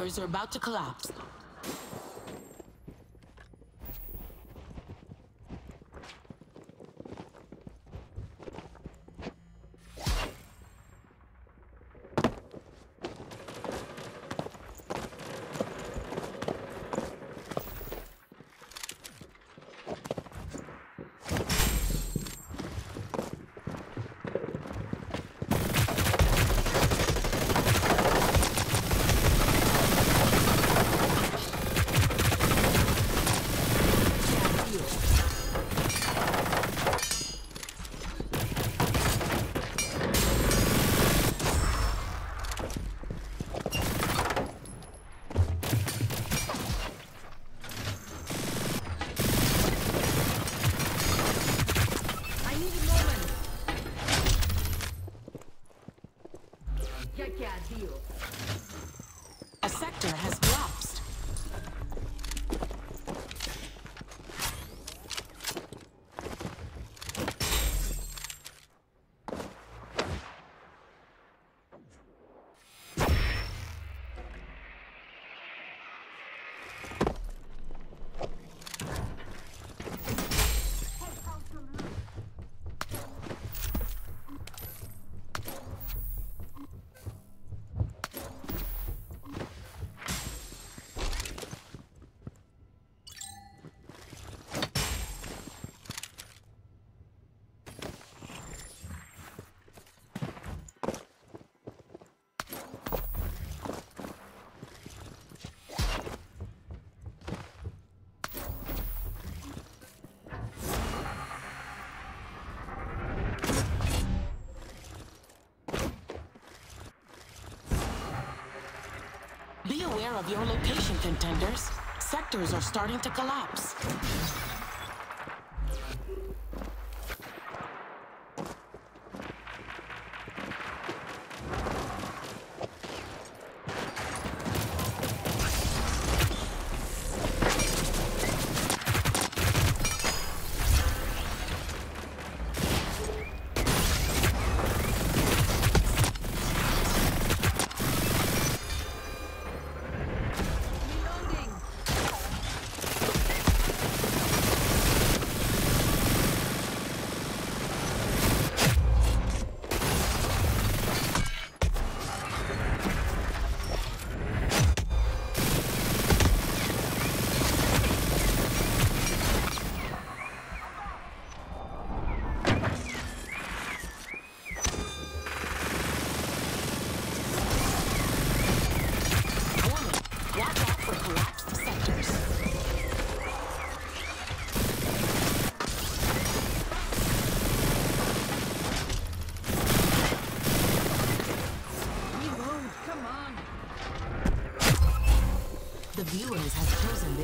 Are about to collapse. Aware of your location, contenders. Sectors are starting to collapse.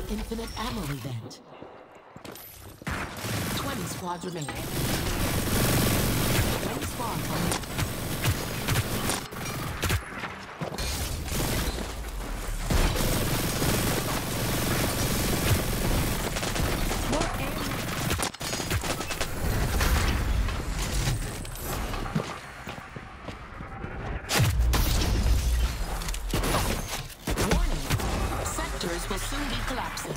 Infinite ammo event. 20 squads remain. 20 squads sectors will soon be collapsing.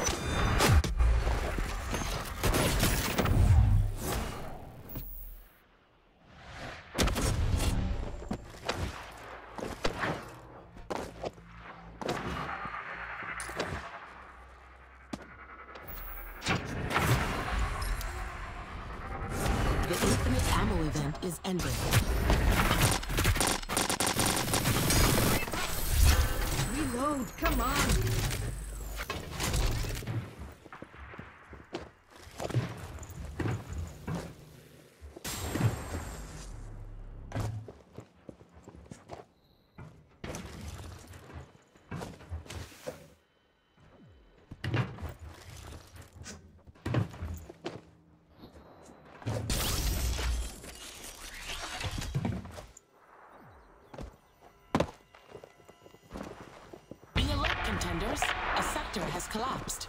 The infinite ammo event is ending. Reload. Come on. Contenders. A sector has collapsed.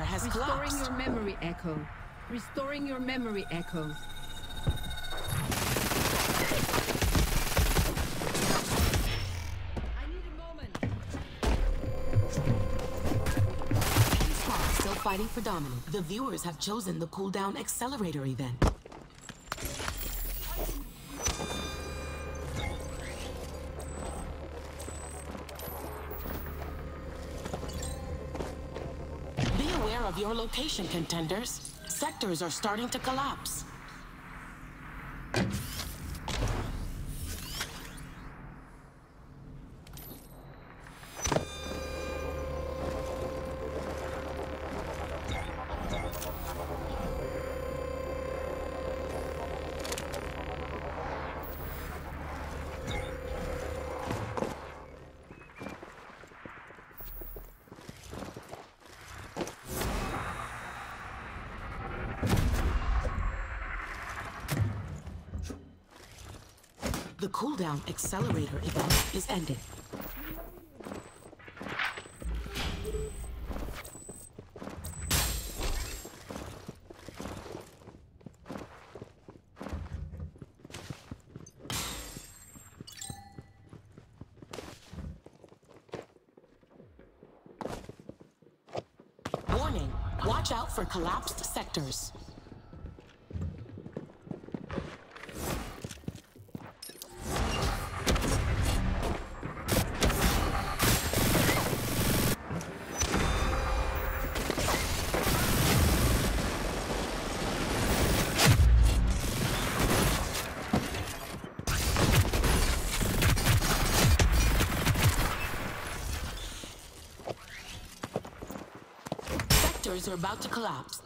Has Restoring collapsed. your memory, Echo. Restoring your memory, Echo. I need a moment. Squad still fighting for dominance. The viewers have chosen the cooldown accelerator event. Your location, contenders. Sectors are starting to collapse. Cooldown accelerator event is ended. Warning, watch out for collapsed sectors. Are about to collapse.